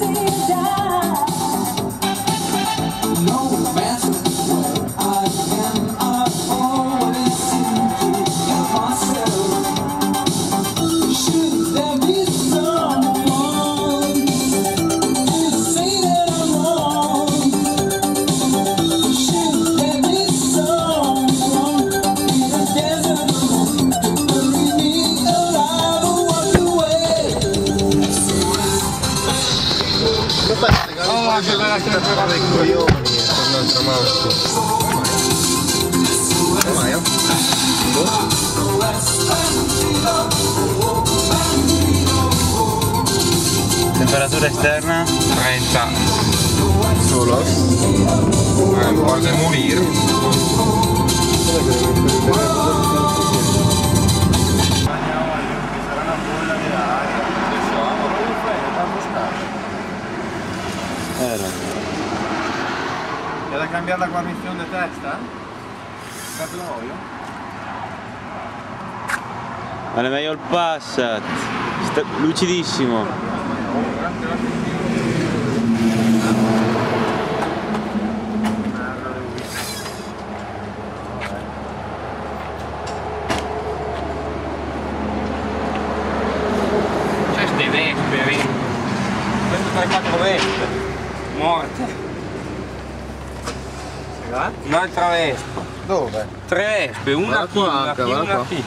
see down. Che non c'era dei coglioni, è un'altra macchina. Come mai? Temperatura esterna? 30 solo eh, vuole morire Era. C'è da cambiare la guarnizione di testa? Per l'olio? Ma è meglio il Passat. Sta- lucidissimo. C'è ste vespe? Questo 3-4 vespe. Morte. Un'altra vespa. Dove? Tre vespe, una qui, qua, una qui, una qua. qui.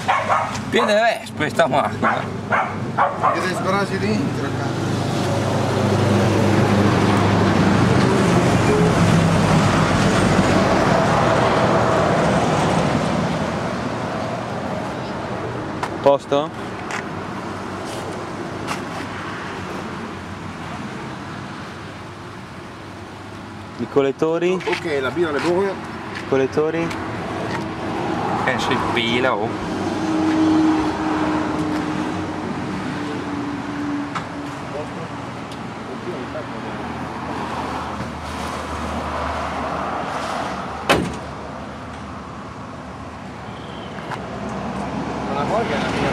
Piede vespe sta macchina. Devi spararsi dentro, cazzo. Posto? I collettori? Ok, la birra le buone. I collettori? Eh, si pila, oh. Una volta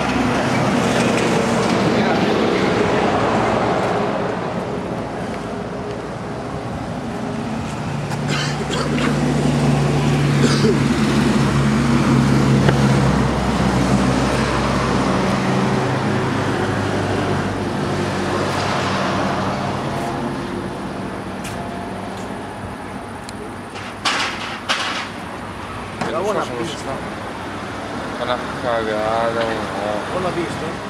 Buona pista. Buona cagata. Buona pista.